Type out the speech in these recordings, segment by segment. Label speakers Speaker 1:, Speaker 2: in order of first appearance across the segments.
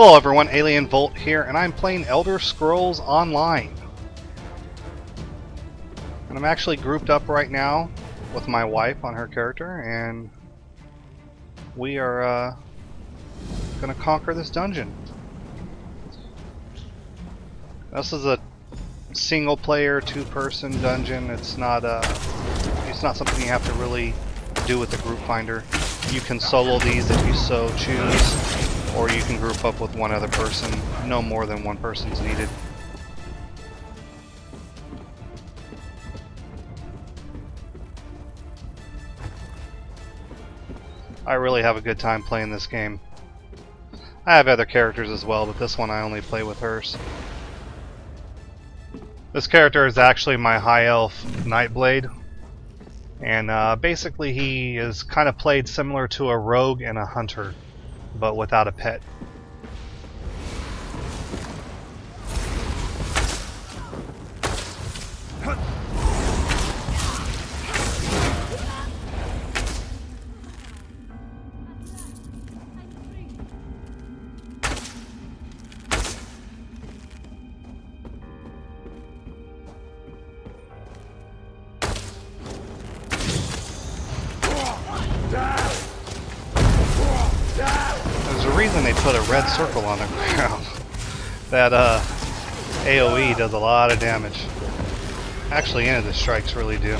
Speaker 1: Hello everyone, Alien Volt here, and I'm playing Elder Scrolls Online. And I'm actually grouped up right now with my wife on her character, and we are uh, gonna conquer this dungeon. This is a single player, two person dungeon. It's not uh, it's not something you have to really do with the group finder. You can solo these if you so choose or you can group up with one other person. No more than one person's needed. I really have a good time playing this game. I have other characters as well, but this one I only play with hers. This character is actually my High Elf Nightblade. And uh, basically he is kind of played similar to a rogue and a hunter but without a pet. Reason they put a red circle on the ground. that uh, AoE does a lot of damage. Actually, any of the strikes really do.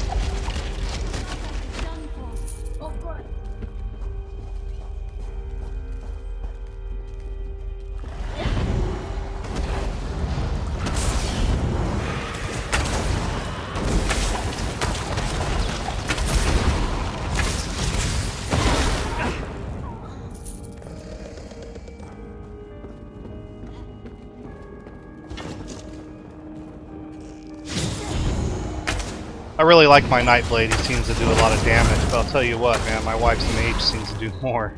Speaker 1: I really like my Nightblade, he seems to do a lot of damage, but I'll tell you what, man, my wife's mage seems to do more.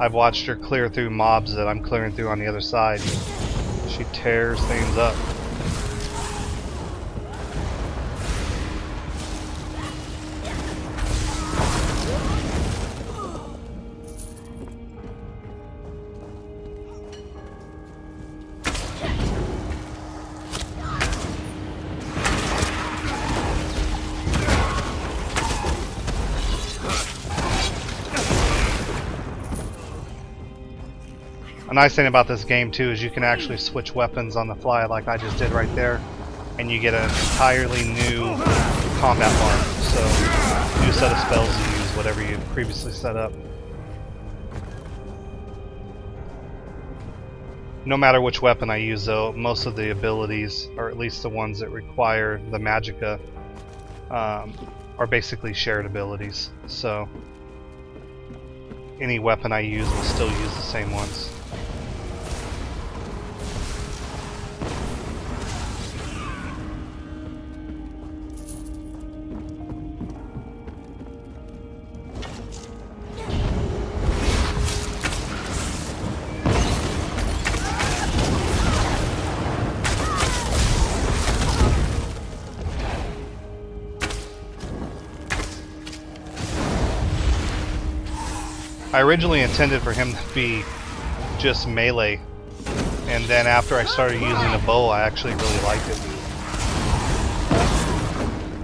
Speaker 1: I've watched her clear through mobs that I'm clearing through on the other side. She tears things up. Nice thing about this game too is you can actually switch weapons on the fly like I just did right there and you get an entirely new combat bar. So new set of spells to use, whatever you previously set up. No matter which weapon I use though, most of the abilities, or at least the ones that require the magicka, um, are basically shared abilities. So any weapon I use will still use the same ones. I originally intended for him to be just melee, and then after I started using the bow, I actually really liked it.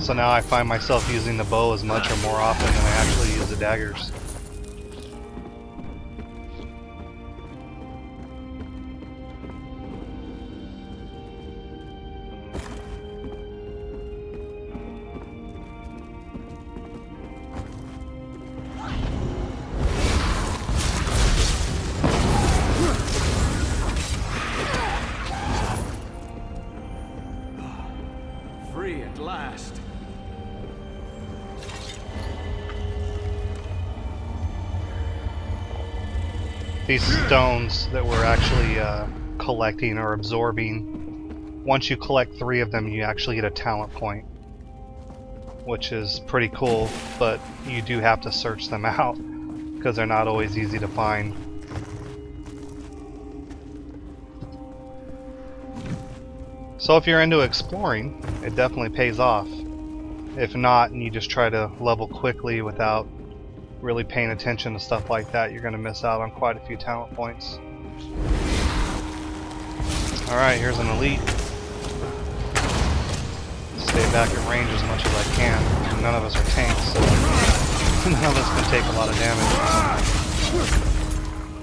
Speaker 1: So now I find myself using the bow as much or more often than I actually use the daggers. These stones that we're actually uh, collecting or absorbing. Once you collect three of them, you actually get a talent point, which is pretty cool, but you do have to search them out because they're not always easy to find. So if you're into exploring, it definitely pays off. If not, and you just try to level quickly without really paying attention to stuff like that, you're going to miss out on quite a few talent points. Alright, here's an elite. Stay back at range as much as I can. None of us are tanks, so none of us can take a lot of damage.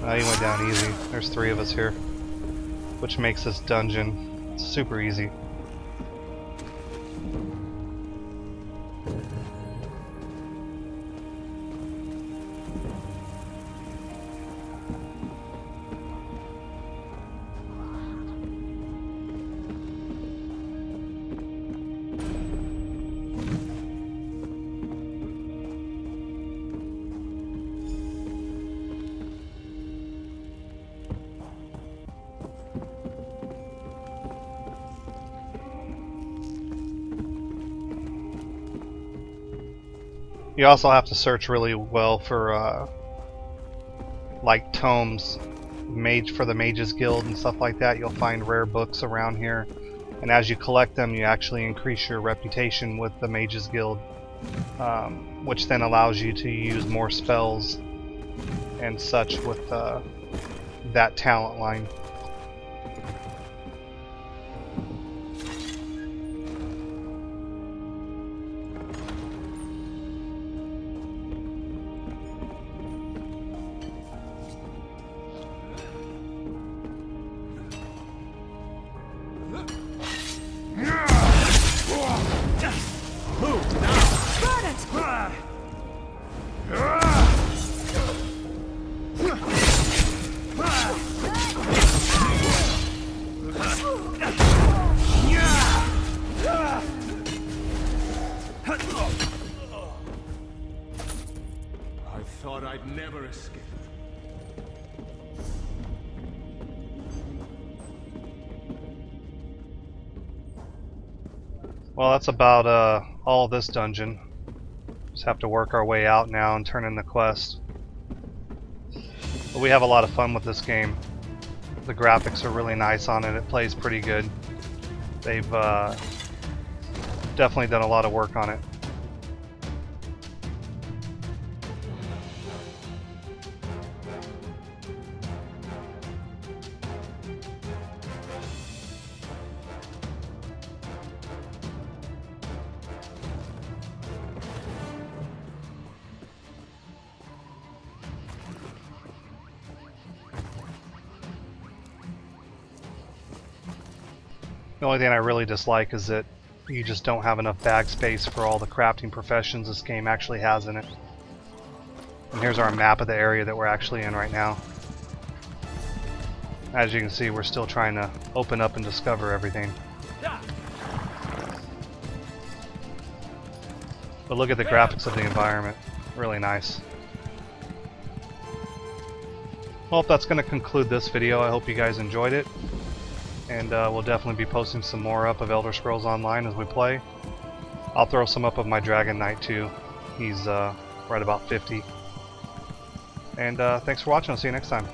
Speaker 1: Uh, he went down easy. There's three of us here. Which makes this dungeon super easy. You also have to search really well for uh, like tomes, mage for the Mages Guild and stuff like that. You'll find rare books around here, and as you collect them, you actually increase your reputation with the Mages Guild, um, which then allows you to use more spells and such with uh, that talent line.
Speaker 2: Never escape.
Speaker 1: Well, that's about uh, all this dungeon. Just have to work our way out now and turn in the quest. But we have a lot of fun with this game. The graphics are really nice on it. It plays pretty good. They've uh, definitely done a lot of work on it. The only thing I really dislike is that you just don't have enough bag space for all the crafting professions this game actually has in it. And here's our map of the area that we're actually in right now. As you can see, we're still trying to open up and discover everything. But look at the graphics of the environment. Really nice. Well, that's going to conclude this video. I hope you guys enjoyed it and uh, we'll definitely be posting some more up of Elder Scrolls Online as we play. I'll throw some up of my Dragon Knight too. He's uh, right about 50. And uh, thanks for watching. I'll see you next time.